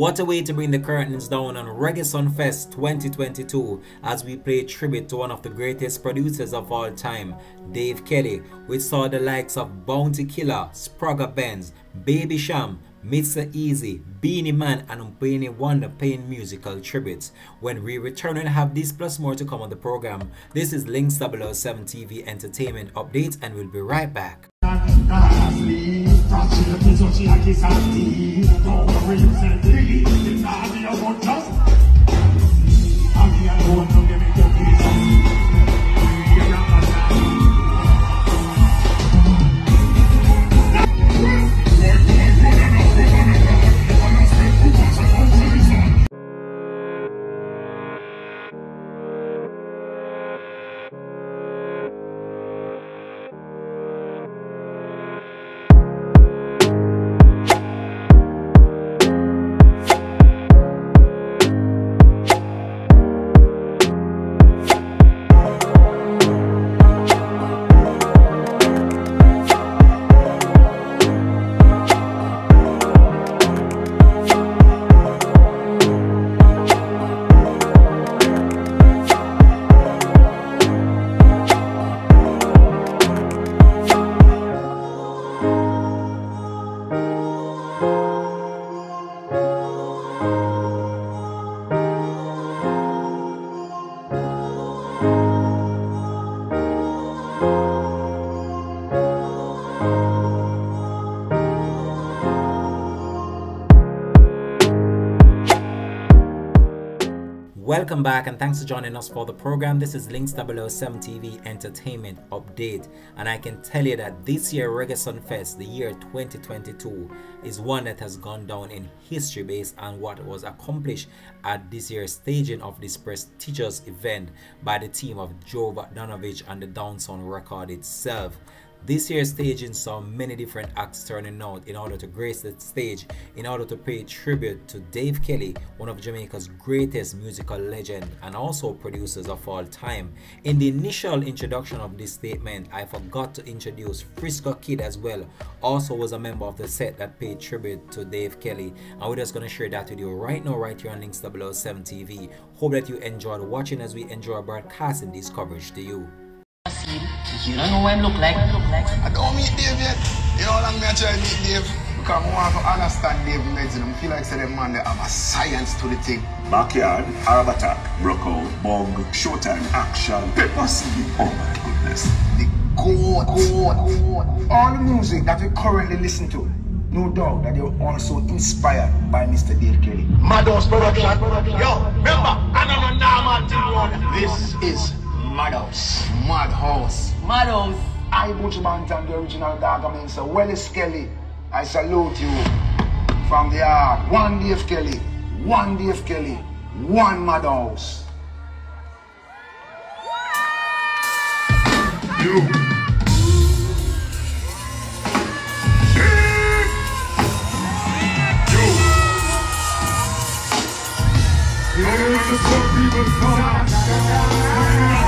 What a way to bring the curtains down on Reggae Sumfest 2022 as we play tribute to one of the greatest producers of all time, Dave Kelly, which saw the likes of Bounty Killer, Spragga Benz, Baby Cham, Mr. Easy, Beenie Man, and Umpini Wonder paying musical tributes. When we return and have this plus more to come on the program, this is Links 007 TV Entertainment Update, and we'll be right back. Francine, Piso, i Santi, Tori, Santini, Italia, Montana. Welcome back and thanks for joining us for the program. This is Links 007 TV Entertainment Update. And I can tell you that this year Reggae Sumfest, the year 2022, is one that has gone down in history based on what was accomplished at this year's staging of this prestigious event by the team of Joe Bogdanovich and the Downsound record itself. This year's staging saw many different acts turning out in order to grace the stage in order to pay tribute to Dave Kelly, one of Jamaica's greatest musical legend and also producers of all time. In the initial introduction of this statement, I forgot to introduce Frisco Kid as well, also was a member of the set that paid tribute to Dave Kelly and we're just going to share that with you right now right here on Links 007 TV. Hope that you enjoyed watching as we enjoy broadcasting this coverage to you. You don't know what I look like. I look like. I don't meet Dave yet. You know how long me I try meet Dave? Because I want to understand Dave legend. I feel like say them man they have a science to the thing. Backyard, Arab Attack, Brocco, Bog, Showtime, Action, Pepper Seed. Oh my goodness. The goat, goat, goat. All the music that we currently listen to, no doubt that they were also inspired by Mr. Dave Kelly. Madhouse production. Yo, remember, I don't know normal thing This is Madhouse. Madhouse. Madhouse. I Buju Banton, the original Gargamel, so Wellis Kelly, I salute you from the heart. One Dave Kelly, one Dave Kelly, one Madhouse. You. Someone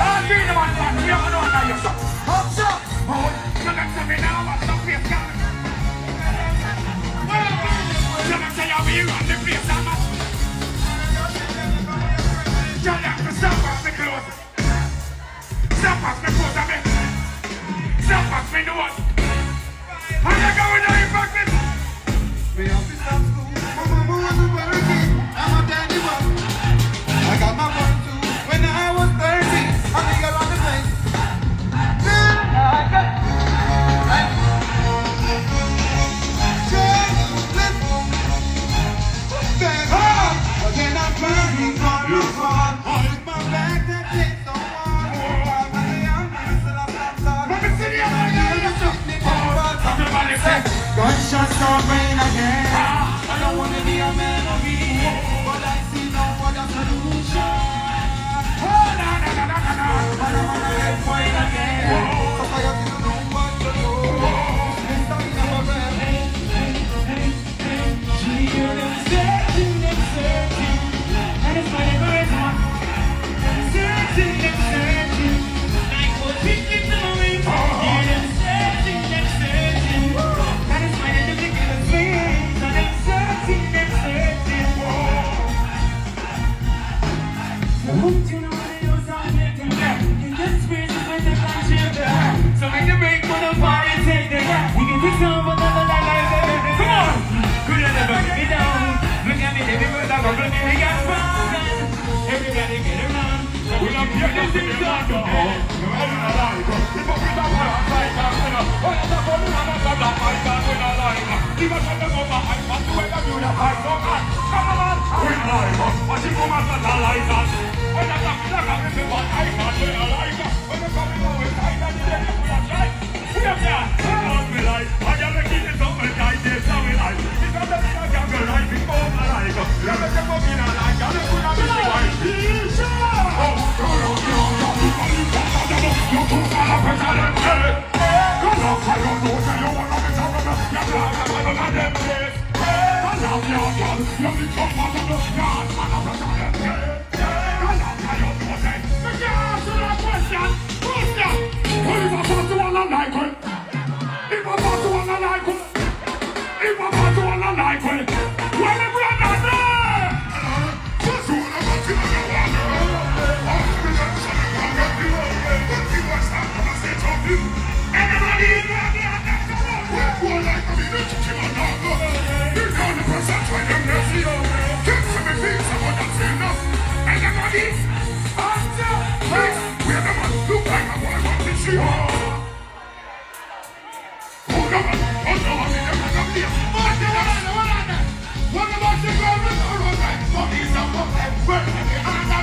place, I'm not being a to stop. Stop of me. Stop off me, got. Everybody get. We you, oh. We right before my life. Let me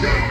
You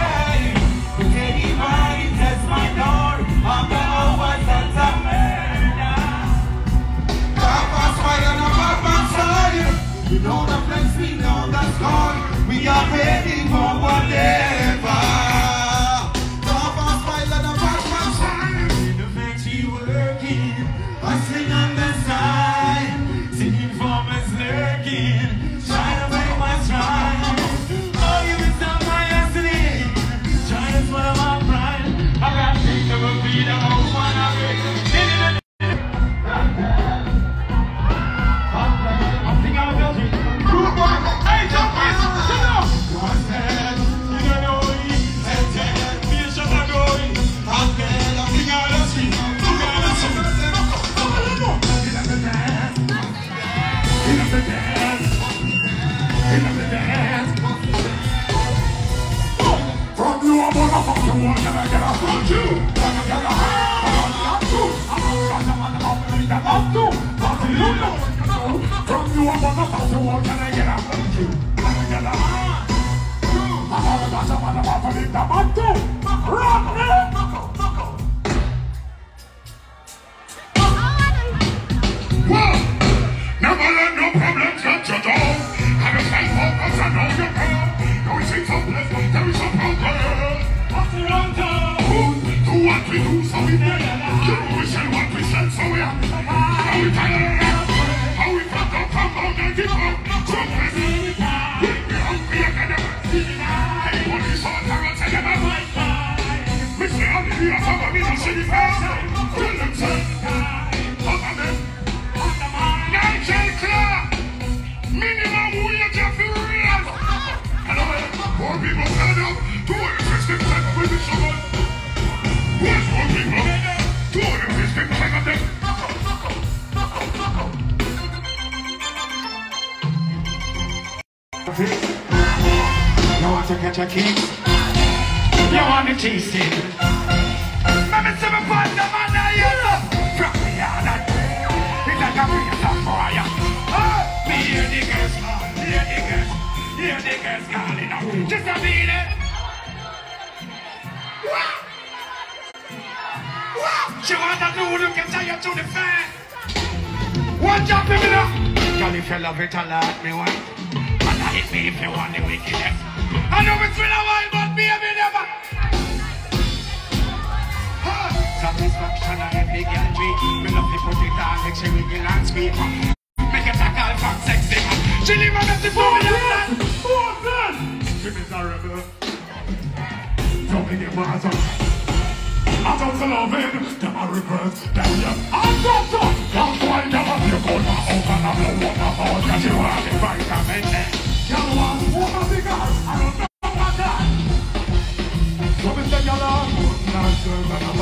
we a king? You want to chase it? Let me see me on the yellow. Drop me on that. It's like a piece of fire. Oh, me hear the girls, man. Hear the girls. Hear the girls calling out. Just a minute. What? What? She want to do look and tie you to the fan. One jump in it. Girl, if you love it, I like me one. And I hit me if you want the wickedness. I know it's been a while, but baby never. Satisfaction and every girl dream. Me love to put it on, make she wiggle and squeak. Make a call from sexy. She leave a message for me that. Who's that? She miserable. Don't make it bother. I don't love it, them I regret, them yeah. I'm not done, that's why never you go to open up the water for cause you have the vitamin A. I that. So me say you love good not good, but I'm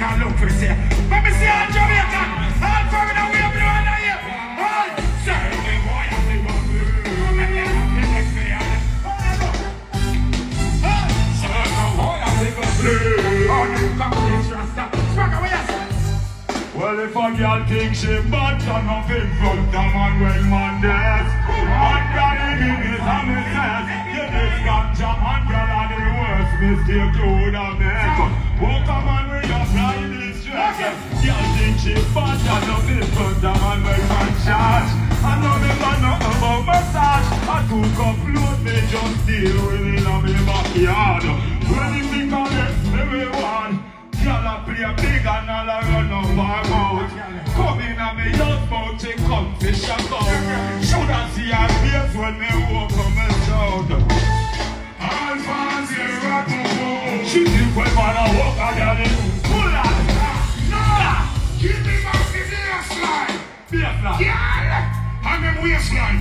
a look, we say, let me see a Jamaican. All from the way up the one here. All, say, me boy, I see. And and I. Oh, away, yes. Well, if a girl think she bad, then nothing front a man when man dead. Man got the biggest and me said, you this ganja man, girl, are the worst mistake you would have made. Walk a man Girl think she bad, then nothing front a man when man charge. I know me got nothing about massage. I took up load, me just deal with it in my backyard. When think of it, me want. Y'all a play big and all a run up our mouth. Come in and me young bout to come fish and go. Shoulda see her face when me walk on me sound. Here at the phone. She think when man a walk a girl in. Pull on. No. Give me back the baseline. Baseline. Yeah. And them waistline.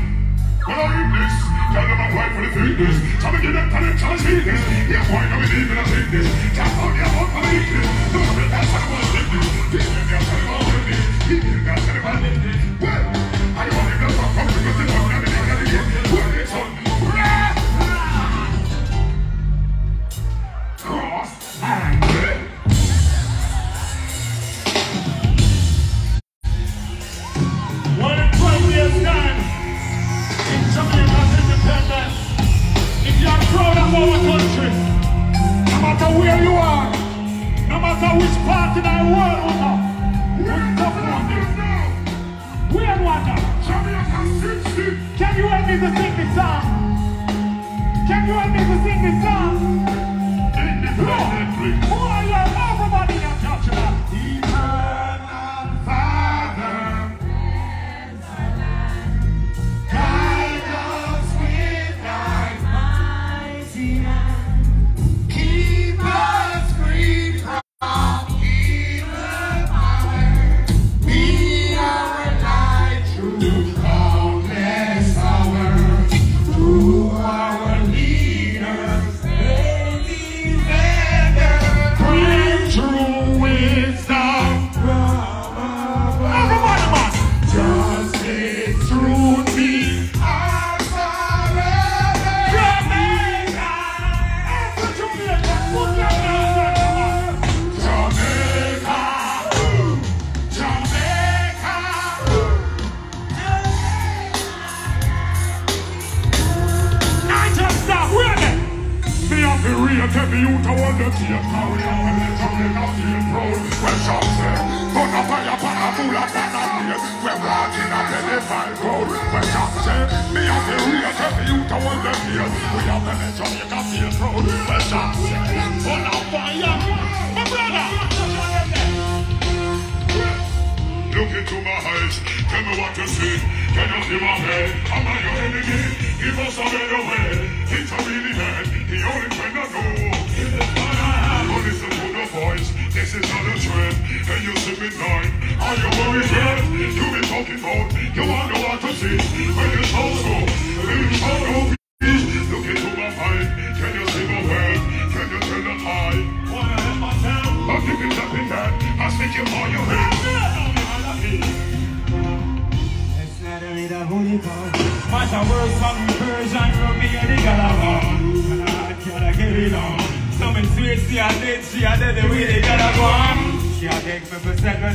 Well, I read this. Tell them I'm white for the fitness. Tell me get up and tell us this. Yeah, boy, now we live in a fitness. Tap on your own for the weakness. No, but that's how I want to live this. This is the outside of all of this. He did that, said if I live this.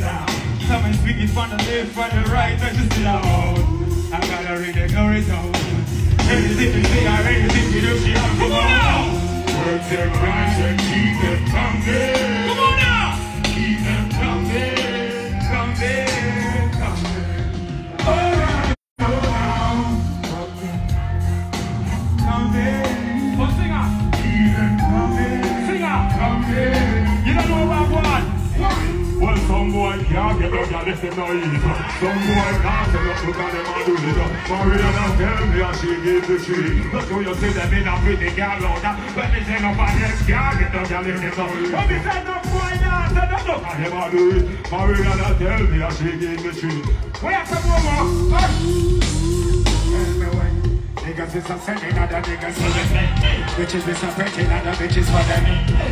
For second. Some in speaking from the left, from the right, but she still out. I gotta read the glory zone. Anything you say or anything you do, she a come now. Work their crimes and keep them coming. This is not easy. Some boy can't us, look at them and do it. Mariana tell me and she gave the tree. Look how you see them in a pretty girl out there. Let me say nobody else can't get up, yeah, lift them. Let me say no boy now, say no, look at them and do it. Mariana tell me and she gave the tree. Where some more? Niggas is upsetting other niggas for them. Bitches disappointing other bitches for them.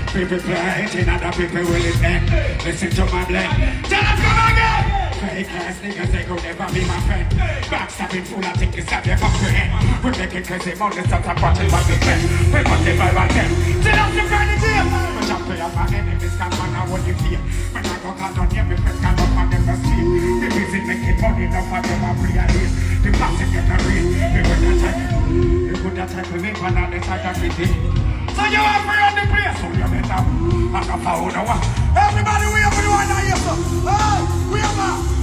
People playing other people will it end. Listen to my blend. Tell them come again! Fake ass niggas, they go never be my friend. Backstabbing fool, I think it's that they comprehend. We're making crazy money, start to watch it what we can. We got the vibe on them. Tell them to burn the deal. But I'm playing my enemies, come on, I want you here. When I go call on you, my friends come up on them, sleep. The busy making money, enough for them, I'm real. The plastic get a real. We would not take We would not take we make one on the side of the day. So you are free on the place, so you better. I can follow the one. Everybody, we have one now, yes, sir. Hey, we have a.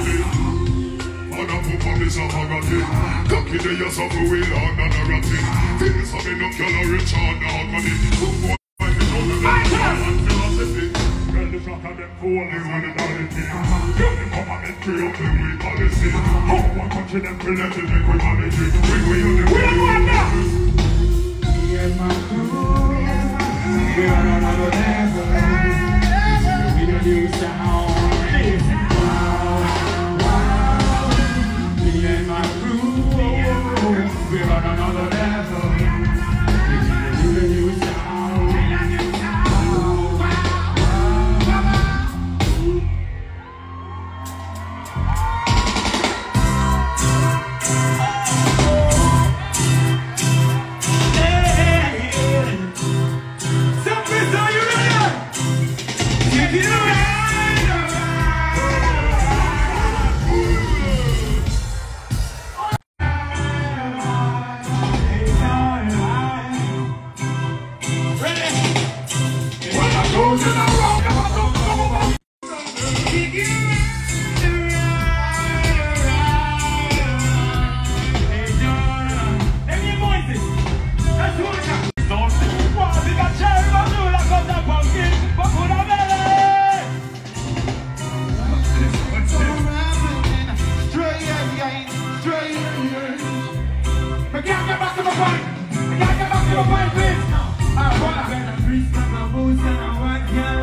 Man a on this a Cocky of the wheel and a ratty Feel some no calorie on the agony Two boy fight it? On the left and philosophy Well the flock of them fool is. Them up the way policy. How one country them free let it make we manage it We we on the way I gotta get back to. I wanna get a priest and a booze and a one, yeah.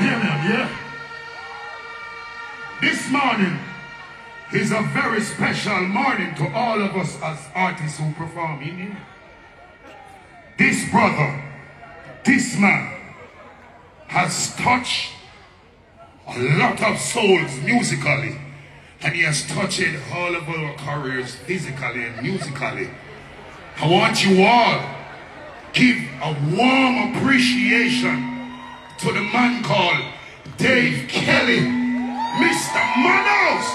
Here now, yeah? This morning is a very special morning to all of us as artists who perform in here. This brother, this man, has touched a lot of souls musically, and he has touched all of our careers physically and musically. I want you all give a warm appreciation to the man called Dave Kelly, Mr. Manos.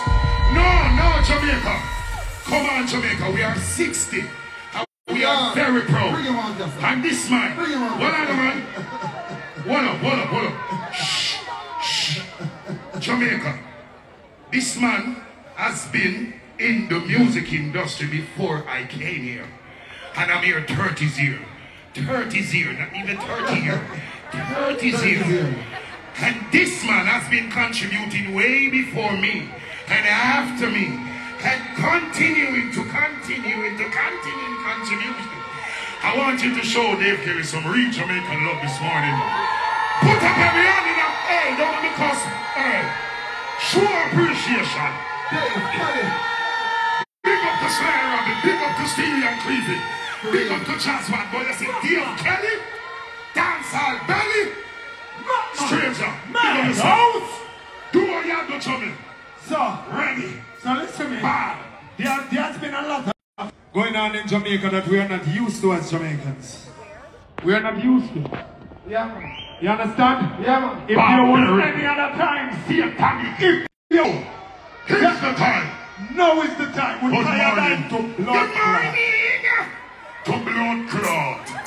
No, no, Jamaica. Come on, Jamaica. We are 60. We are very proud. Bring him on, And this man, Bring him on. what on, man? Hold up, hold up, hold up. Shh, shh. Jamaica. This man has been in the music industry before I came here. And I'm here 30 years. 30 years, not even 30 years. 30 years. And this man has been contributing way before me and after me and continuing to continuing to continue contributing. I want you to show Dave Kelly some real Jamaican love this morning. Put up every hand in a hey, don't let me cuss. Hey, show appreciation. Dave Kelly. Big up the Slayer big up to Stevie and Cleavy, big up to Jasmine, boy, I say Dave Kelly, Dancehall Belly, Stranger, up yourself. Do what you have to Chummy. So, Ready, so listen to me. bad. There, there has been a lot of going on in Jamaica that we are not used to as Jamaicans. We are not used to. Yeah, man. You understand? Yeah, man. If there was Barbaric. any other time, satanic. If yo, Here's the time. now is the time. We Good tie a morning. line to Good blood clot. morning. To blood clot.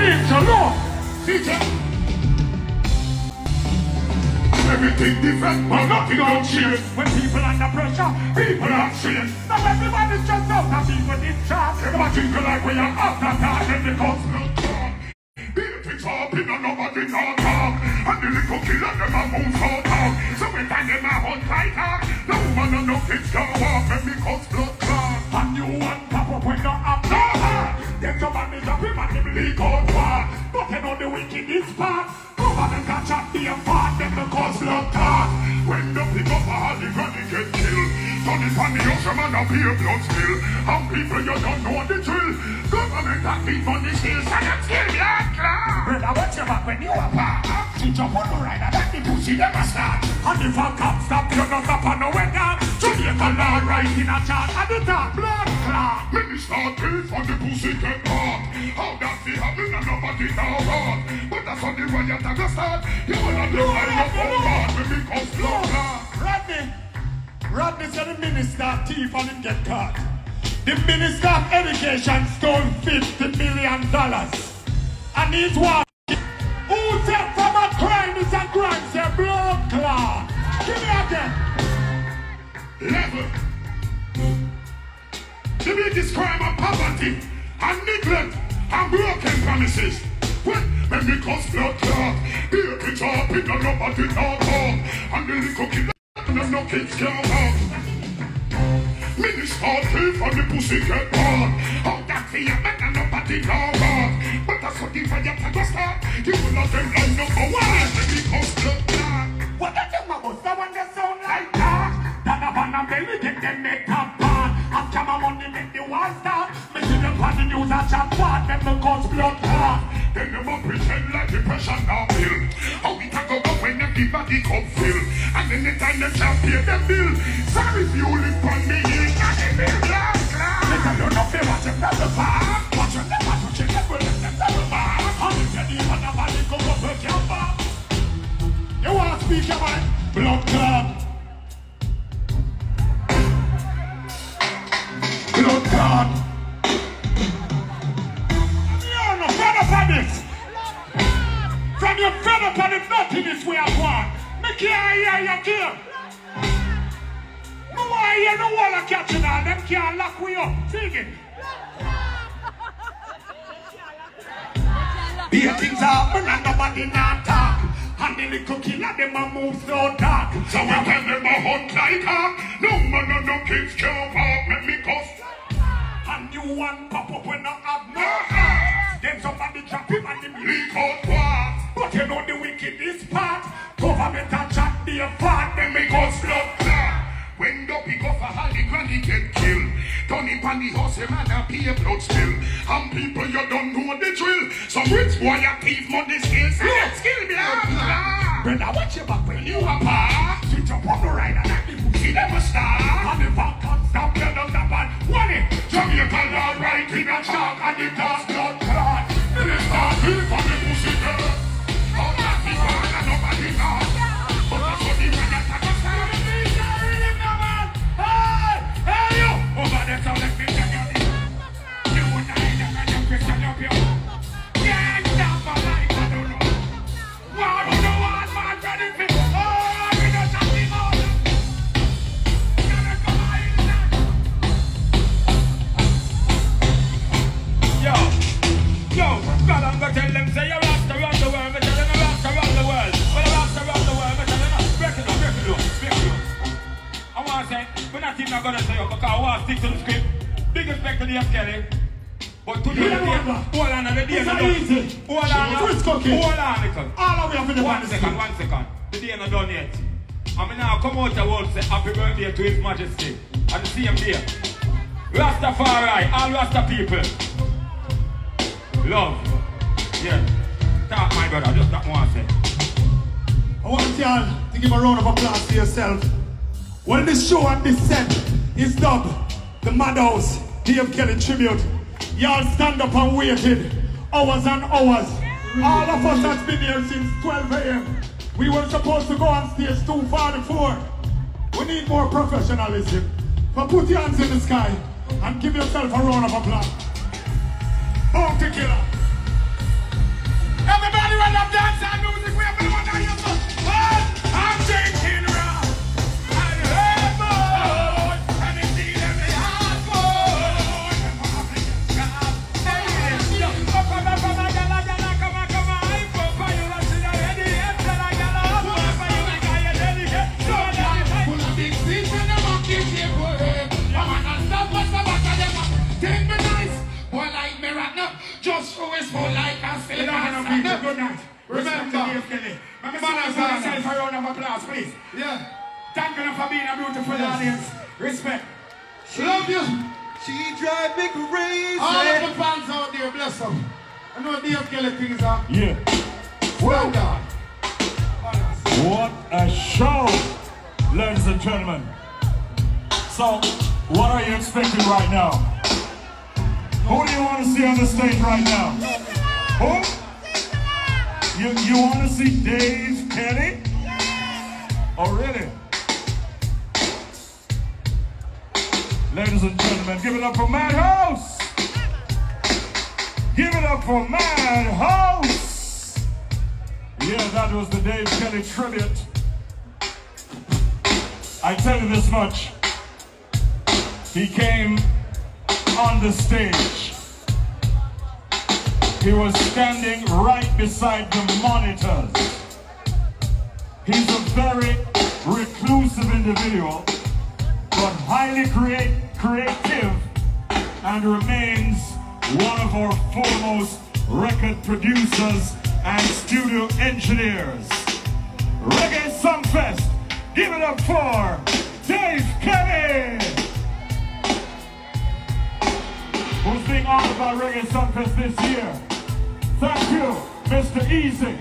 The intro, Everything different, but nothing don't change. When people under pressure, People are change. now everybody's just out and people discharge. Everybody think like we are after that, and because blood clot. Beatings up in nobody not talk. And the little killer a move so talk. So we find them a hunt tight talk. No woman and no kids can walk, and because blood clot. And you want pop up when not no Them some man is a and them leak out war. But you know the wicked is part. Government can chat be a part, them the cause blood clot. When the pick up a holly granny get killed. Turn it on the ocean and a beer blood spill And people you don't know the drill Government that on the still So still blood clot Brother, watch your back when you are. She jump on the rider, that the pussy never start. And if a cop stop, you not stop on no weather. Jamaica law right in a chart at the top, blood clot. Minister pay for the pussy get caught How that be happen and nobody know about But that's how the riot a go start You wanna do like your phone card When it comes blood clot. Rodney, Rodney said the minister thief and him get caught. The minister of education stole 50 million dollars. And he's one. Who said from a crime is a crime? Say blood clot. Give me again. level. The biggest crime of poverty and neglect and broken promises. When, when the cause blood the pitch up in the nobody talk talk, and the little kid and no kids can walk. Minister thief and the pussy get born. How that for your man and nobody can walk. But that's what the fire can go start. You will not them line number one. When the cause blood clot. What thing about the one that sound like that? That a van a belly get them make a part. After my money make the war start. Me see them on the news a chat part. Them the cause blood clot. They never pretend like depression now bill. How we can go up when everybody come fill. Anytime them can't pay them bill. Sorry if you live on me, you got a bill. Blah, blah. Listen, you know they watch them never back. And people you don't know the drill. Some rich boy a thief money skills. Look, skill me out. Brother, watch your back when you a pa. Switch up on the rider like the pussy them a star. And the back can't stop you down the bad. One it, Jamaica all right in a shark and the dust blood clot. It start here tell them, say you're Rasta around the world, me tell them you're Rasta around the world. Well, you're Rasta around the world, me tell them, break it up, break it up, break it up. I want to say, we're not even gonna say it because I want to stick to the script. Big respect to Dave Kelly. But today, the day, hold on, the day, not easy. Hold on, hold on. All the way up in the One one second, one second. The day not done yet. I mean now come out the world say happy birthday to His Majesty. And the same day. Rastafari, all Rasta people. Love. Yeah. Talk my brother, just that one say. I want y'all to give a round of applause to yourself. When this show and this set is dubbed the Madhouse Dave Kelly tribute, y'all stand up and waited hours and hours. All of us has been here since 12 a.m. We were supposed to go on stage 244. We need more professionalism. But put your hands in the sky and give yourself a round of applause. Bounty Killer. Run up dance and. Good night. Remember. Let me see myself a round of applause, please. Yeah. Thank you for being a beautiful audience. Respect. Love you. She drive me crazy. All of the fans out there, bless them. I know Dave Kelly things are. Yeah. Well done. What a show, ladies and gentlemen. So, what are you expecting right now? Who do you want to see on the stage right now? Who? You, you want to see Dave Kelly? Oh, really? Ladies and gentlemen, give it up for Madhouse! Give it up for Madhouse! Yeah, that was the Dave Kelly tribute. I tell you this much. He came on the stage. He was standing right beside the monitors. He's a very reclusive individual, but highly create, creative and remains one of our foremost record producers and studio engineers. Reggae Sumfest, give it up for Dave Kelly! Who's being honored by Reggae Sumfest this year? Thank you, Mr. Easy.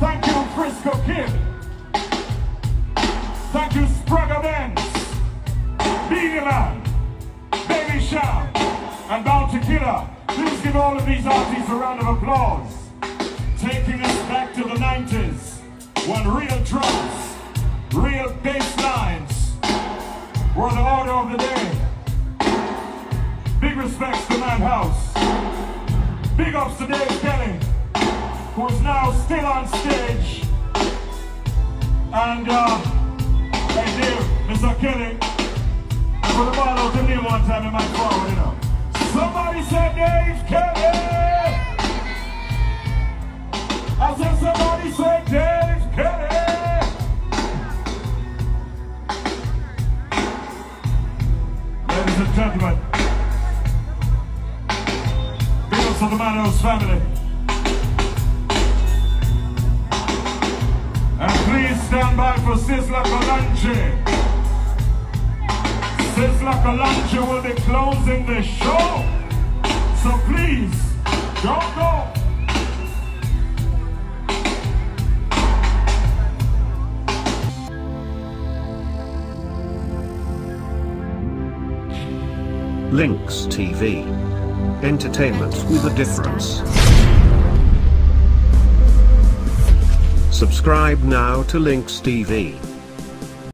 Thank you, Frisco Kid. Thank you, Spragga Benz, Man, Baby Cham, and Bounty Killer. Please give all of these artists a round of applause. Taking us back to the 90s, when real drums, respects to Madhouse. Big ups to Dave Kelly, who is now still on stage And uh, hey Dave, Mr. Kelly, I put the ball out to me one time in my forward, you know. Somebody said Dave Kelly. I said somebody said Dave Kelly. Ladies and gentlemen, to the Manos family. And please stand by for Sizzla Kalonji. Sizzla Kalonji will be closing the show. So please, don't go. Links TV. Entertainment with a difference. Subscribe now to Links TV.